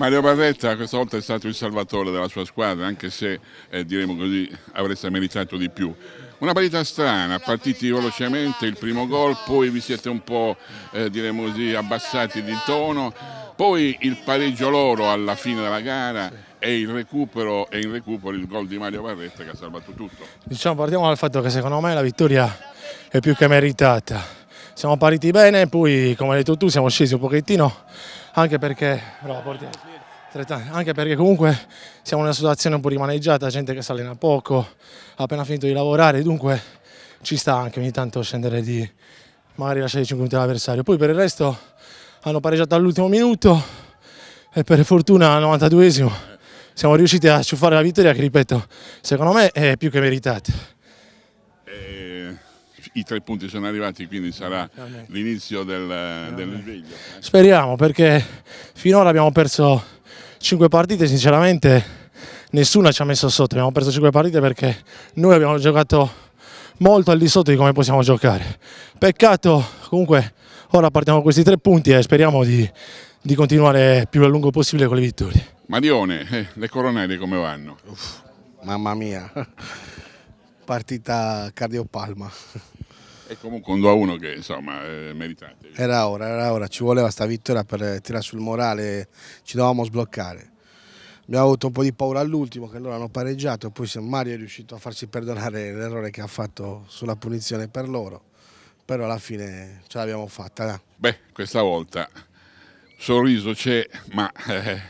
Mario Barretta questa volta è stato il salvatore della sua squadra, anche se eh, diremo così avreste meritato di più. Una partita strana, partiti velocemente, il primo gol, poi vi siete un po' eh, diremo così abbassati di tono, poi il pareggio loro alla fine della gara e il recupero e in recupero il gol di Mario Barretta che ha salvato tutto. Diciamo partiamo dal fatto che secondo me la vittoria è più che meritata. Siamo partiti bene, poi come hai detto tu siamo scesi un pochettino anche perché bravo, anche perché comunque siamo in una situazione un po' rimaneggiata, gente che si allena poco, ha appena finito di lavorare, dunque ci sta anche ogni tanto scendere di magari lasciare 5 minuti all'avversario. Poi per il resto hanno pareggiato all'ultimo minuto e per fortuna al 92esimo siamo riusciti a ciuffare la vittoria che ripeto, secondo me è più che meritata. Eh, I tre punti sono arrivati, quindi sarà l'inizio del, del risveglio. Speriamo perché finora abbiamo perso 5 partite sinceramente nessuna ci ha messo sotto, abbiamo perso 5 partite perché noi abbiamo giocato molto al di sotto di come possiamo giocare. Peccato, comunque ora partiamo con questi tre punti e speriamo di, di continuare più a lungo possibile con le vittorie. Marione, eh, le coronelle come vanno? Uff, mamma mia, partita cardiopalma. E comunque un 2 a 1 che insomma eh, meritate. Era ora, era ora, ci voleva sta vittoria per tirare sul morale, ci dovevamo sbloccare. Abbiamo avuto un po' di paura all'ultimo che loro hanno pareggiato e poi Mario è riuscito a farsi perdonare l'errore che ha fatto sulla punizione per loro. Però alla fine ce l'abbiamo fatta. Eh. Beh, questa volta sorriso c'è, ma eh,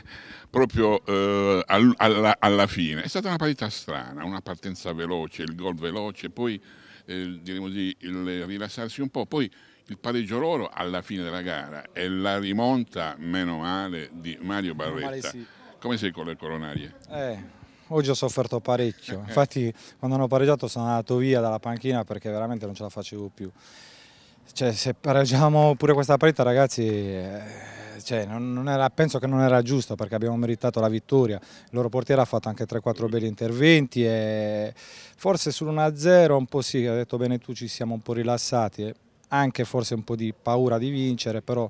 proprio eh, alla, alla, fine. È stata una partita strana, una partenza veloce, il gol veloce, poi eh, diremo di il rilassarsi un po', poi il pareggio loro alla fine della gara e la rimonta, meno male, di Mario Barretta. Male, sì. Come sei con le coronarie? Eh, oggi ho sofferto parecchio, eh. infatti quando hanno pareggiato sono andato via dalla panchina perché veramente non ce la facevo più. Cioè, se pareggiamo pure questa partita ragazzi... Eh, cioè, era, penso che non era giusto perché abbiamo meritato la vittoria. Il loro portiere ha fatto anche 3-4 belli interventi e forse sull'1-0 un po' sì, ha detto bene tu, ci siamo un po' rilassati, anche forse un po' di paura di vincere, però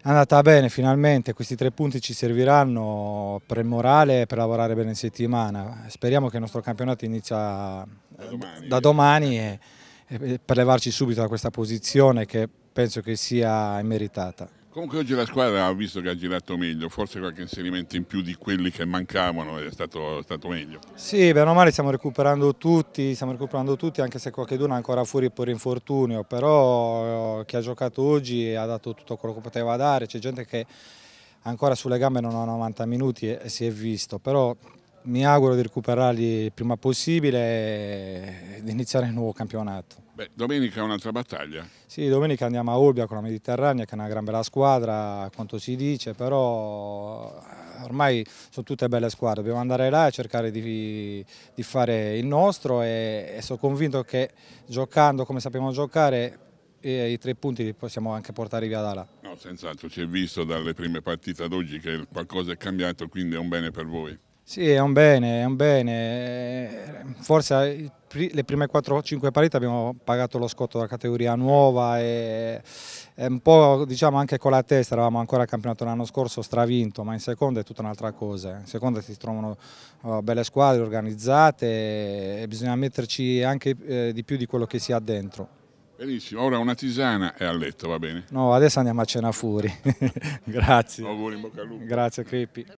è andata bene finalmente, questi tre punti ci serviranno per il morale e per lavorare bene in settimana. Speriamo che il nostro campionato inizia da domani, da domani e, e per levarci subito da questa posizione che penso che sia immeritata. Comunque oggi la squadra ha visto che ha girato meglio, forse qualche inserimento in più di quelli che mancavano è stato, è stato meglio. Sì, bene o male stiamo recuperando tutti, stiamo recuperando tutti anche se qualcuno è ancora fuori per infortunio, però eh, chi ha giocato oggi ha dato tutto quello che poteva dare, c'è gente che ancora sulle gambe non ha 90 minuti e si è visto, però mi auguro di recuperarli il prima possibile e di iniziare il nuovo campionato. Beh, domenica è un'altra battaglia. Sì, domenica andiamo a Olbia con la Mediterranea che è una gran bella squadra, a quanto si dice, però eh, ormai sono tutte belle squadre, dobbiamo andare là e cercare di, di fare il nostro e, e sono convinto che giocando come sappiamo giocare e i tre punti li possiamo anche portare via da là. No, senz'altro, si è visto dalle prime partite ad oggi che qualcosa è cambiato, quindi è un bene per voi. Sì, è un bene, è un bene. Forse le prime 4-5 partite abbiamo pagato lo scotto della categoria nuova e un po' diciamo anche con la testa, eravamo ancora al campionato l'anno scorso stravinto, ma in seconda è tutta un'altra cosa. In seconda si trovano uh, belle squadre organizzate e bisogna metterci anche eh, di più di quello che si ha dentro. Benissimo, ora una tisana e a letto, va bene? No, adesso andiamo a cena fuori. Grazie. Auguri in bocca al lupo. Grazie Creppi.